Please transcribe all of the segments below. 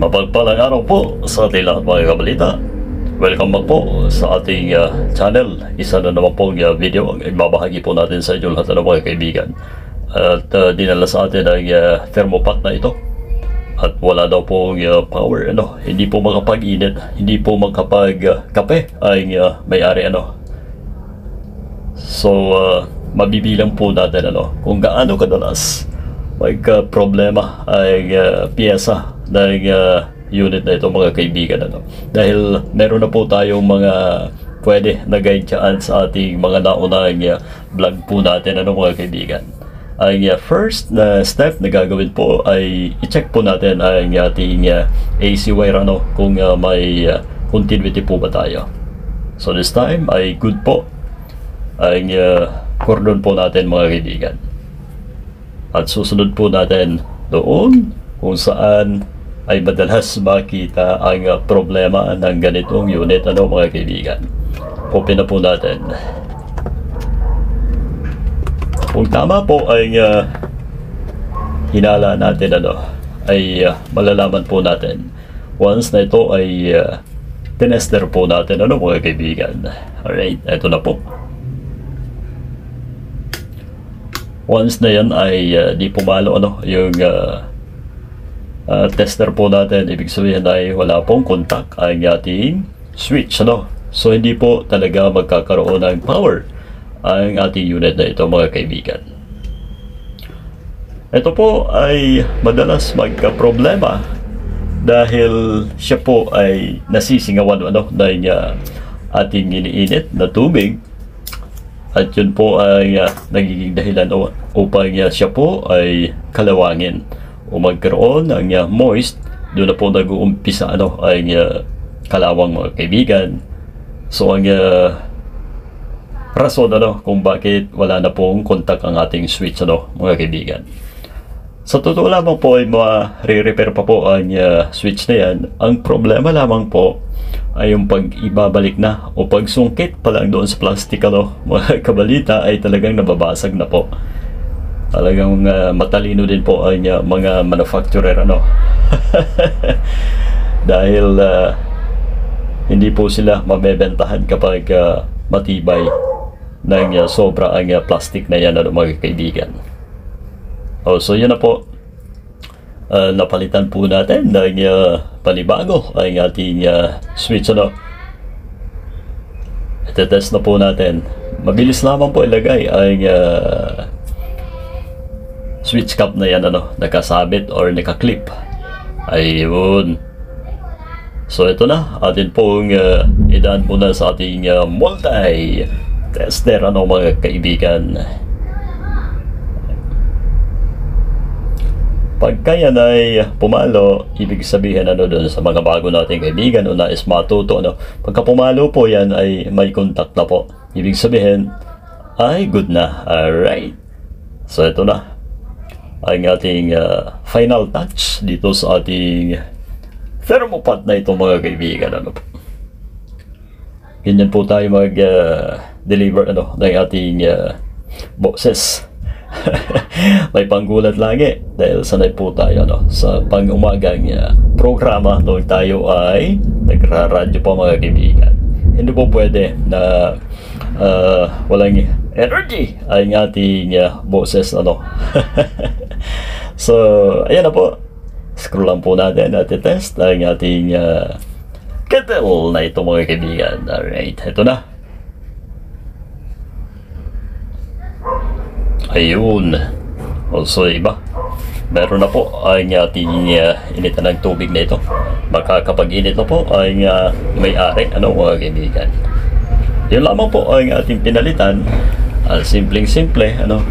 Mapagpalang araw po sa ating lahat mga kabalita. Welcome back po sa ating uh, channel. Isa na naman pong uh, video ang ibabahagi po natin sa inyo lahat ng mga kaibigan. At uh, dinala sa atin ang uh, thermopat na ito. At wala daw pong uh, power, ano, hindi po makapag-init, hindi po makapag-kape ang uh, may-ari, ano. So, uh, mabibilang po natin, ano, kung gaano kadalas magka-problema ang uh, piyesa ng uh, unit na ito mga kaibigan ano. Dahil meron na po tayong mga pwede na guide dyan sa ating mga naunang uh, vlog po natin ano mga kaibigan. Ang uh, first na step na gagawin po ay i-check po natin ang ating uh, AC wire ano kung uh, may uh, continuity po ba tayo. So this time ay good po ang uh, cordon po natin mga kaibigan. At susunod po natin doon kung saan ay madalas makita ang problema ng ganitong unit ano mga kaibigan. Open na po natin. Kung tama po ay uh, hinala natin ano ay uh, malalaman po natin once na ito ay uh, tinester po natin ano mga kaibigan. Alright, ito na po. once na yan ay uh, di pumalo ano yung uh, uh, tester po natin. Ibig sabihin ay wala pong contact ang ating switch ano? So hindi po talaga magkakaroon ng power ang ating unit na ito mga kaibigan. Ito po ay madalas magka-problema dahil siya po ay nasisingawan ano? Ng uh, ating iniinit na tubig at yun po ay uh, nagiging dahilan upang uh, siya po ay kalawangin o magkaroon ng uh, moist doon na po nag-uumpisa ano ay uh, kalawang mga kaibigan so ang uh, rason ano kung bakit wala na pong contact ang ating switch ano mga kaibigan sa totoo lamang po ay ma-re-repair pa po ang uh, switch na yan. Ang problema lamang po ay yung pag ibabalik na o pagsungkit pa lang doon sa plastic ano, mga kabalita ay talagang nababasag na po. Talagang uh, matalino din po ang uh, mga manufacturer ano. Dahil uh, hindi po sila mabebentahan kapag uh, matibay ng uh, sobra ang uh, plastic na yan ano, mga kaibigan. Oh, so yun na po. Uh, napalitan po natin ng uh, panibago ang ating uh, switch ano. Ito-test na po natin. Mabilis lamang po ilagay ang uh, switch cap na yan ano, nakasabit or nakaklip. Ayun. So ito na, atin pong uh, idaan muna sa ating uh, multi tester ano mga kaibigan. Pagka yan ay pumalo, ibig sabihin ano doon sa mga bago nating kaibigan o nais matuto. Ano, pagka pumalo po yan ay may contact na po. Ibig sabihin ay good na. Alright. So ito na. Ang ating uh, final touch dito sa ating thermopad na ito mga kaibigan. Ano po. Ganyan po tayo mag-deliver uh, ano, ng ating uh, boxes. may panggulat lagi dahil sanay po tayo no, sa pang-umagang uh, programa noong tayo ay nagraradyo pa mga kaibigan. Hindi po pwede na uh, walang energy ang ating uh, boses ano. so, ayan na po. Scroll lang po natin at test ang ating uh, kettle na ito mga kaibigan. Alright, ito na. Ayun. Also iba. Meron na po ang ating uh, initan ng tubig na ito. Makakapag-init na po ang uh, may-ari. Ano mga kaibigan? Yun lamang po ang ating pinalitan. Uh, simpleng-simple. Ano?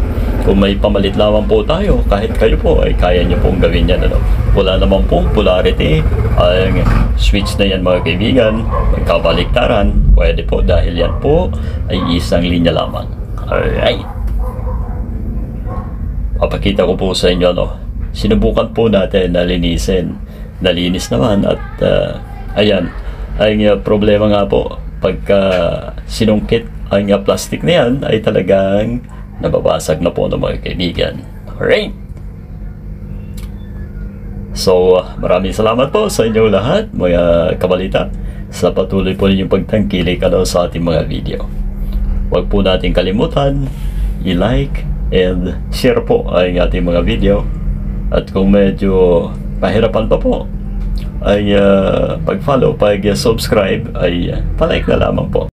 Kung may pamalit lamang po tayo, kahit kayo po ay kaya nyo pong gawin yan. Ano? Wala naman pong polarity. Ang switch na yan mga kaibigan. Magkabaliktaran. Pwede po dahil yan po ay isang linya lamang. Alright papakita ko po sa inyo no sinubukan po natin na linisin nalinis naman at uh, ayan ang uh, problema nga po pagka sinungkit ang uh, plastic na yan ay talagang nababasag na po ng mga kaibigan alright So, maraming salamat po sa inyo lahat, mga kabalita, sa patuloy po ninyong pagtangkilik ano, sa ating mga video. Huwag po natin kalimutan, i-like, and share po ang ating mga video. At kung medyo pahirapan pa po, ay uh, pag-follow, pag-subscribe, ay uh, palike na lamang po.